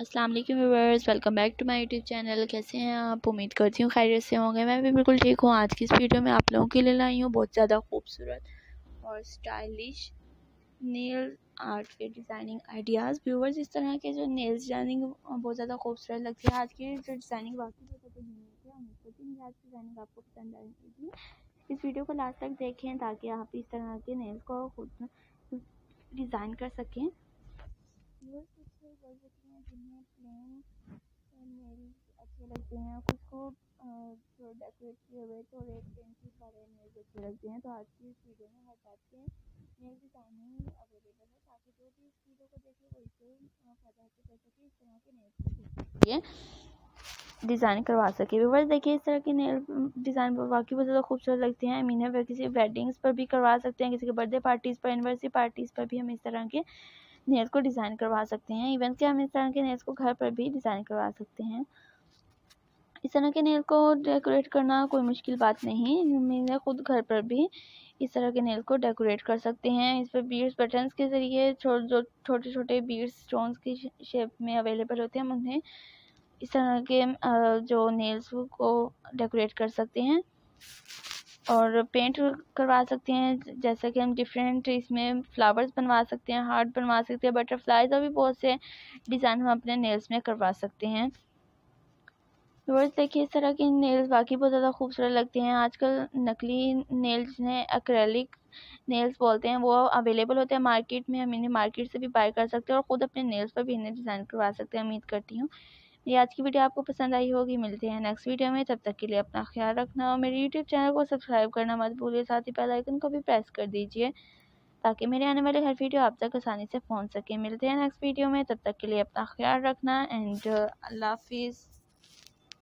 अस्सलाम वालेकुम viewers, welcome back to my YouTube channel. कैसे हैं आप? उम्मीद करती हूँ खैरियत से होंगे। मैं भी बिल्कुल ठीक हूँ। आज की इस वीडियो में आप लोगों के लिए लाई हूँ बहुत ज़्यादा खूबसूरत और स्टाइलिश नेल आर्ट के डिज़ाइनिंग आइडियाज़। व्यूवर्स इस तरह के जो नेल डिज़ाइनिंग बहुत ज़्यादा खूबसूरत लगती है। आज की जो डिज़ाइनिंग बाकी आज डिज़ाइनिंग आपको पसंद आएगी। इस वीडियो को लास्ट तक देखें ताकि आप इस तरह के नेल को खुद डिज़ाइन कर सकें। जिन्हें प्लेन नेल्स अच्छे लगते हैं कुछ को जो डेकोरेट किए हुए तो रेड पेंसिल वाले नेल्स अच्छे लगते हैं तो आज की इस वीडियो में हर बात के नेल डिज़ाइनिंग अवेलेबल है ताकि जो भी इस वीडियो को देखे वो फ़ायदा हासिल कर सके इस तरह के नेल्स डिज़ाइन करवा सके। व्यूवर्स देखिए, इस तरह के नेल डिज़ाइन वाकई बहुत ज़्यादा खूबसूरत लगते हैं। मीन है किसी वेडिंग्स पर भी करवा सकते हैं, किसी के बर्थडे पार्टीज़ पर एनिवर्सरी पार्टीज़ पर भी हम इस तरह के नेल्स को डिज़ाइन करवा सकते हैं। इवन कि हम इस तरह के नेल्स को घर पर भी डिज़ाइन करवा सकते हैं। इस तरह के नेल को डेकोरेट करना कोई मुश्किल बात नहीं। मैं खुद घर पर भी इस तरह के नेल को डेकोरेट कर सकते हैं। इस पर बीड्स बटन्स के ज़रिए जो छोटे छोटे बीड्स स्टोन्स की शेप में अवेलेबल होते हैं, हम उन्हें इस तरह के जो नेल्स को डेकोरेट कर सकते हैं। और पेंट करवा सकते हैं जैसा कि हम डिफरेंट इसमें फ्लावर्स बनवा सकते हैं हार्ट बनवा सकते हैं बटरफ्लाइज और भी बहुत से डिज़ाइन हम अपने नेल्स में करवा सकते हैं। व्यूअर्स देखिए, इस तरह के नेल्स बाकी बहुत ज़्यादा खूबसूरत लगते हैं। आजकल नकली नेल्स हैं एक्रेलिक नेल्स बोलते हैं, वो अवेलेबल होते हैं मार्केट में, हम इन्हें मार्केट से भी बाय कर सकते हैं और ख़ुद अपने नेल्स पर भी इन्हें डिज़ाइन करवा सकते हैं, उम्मीद करती हूँ। ये आज की वीडियो आपको पसंद आई होगी, मिलते हैं नेक्स्ट वीडियो में, तब तक के लिए अपना ख्याल रखना और मेरे यूट्यूब चैनल को सब्सक्राइब करना मत भूलिए, साथ ही बेल आइकन को भी प्रेस कर दीजिए, ताकि मेरे आने वाले हर वीडियो आप तक आसानी से पहुँच सके। मिलते हैं नेक्स्ट वीडियो में, तब तक के लिए अपना ख्याल रखना एंड अल्लाह हाफिज़।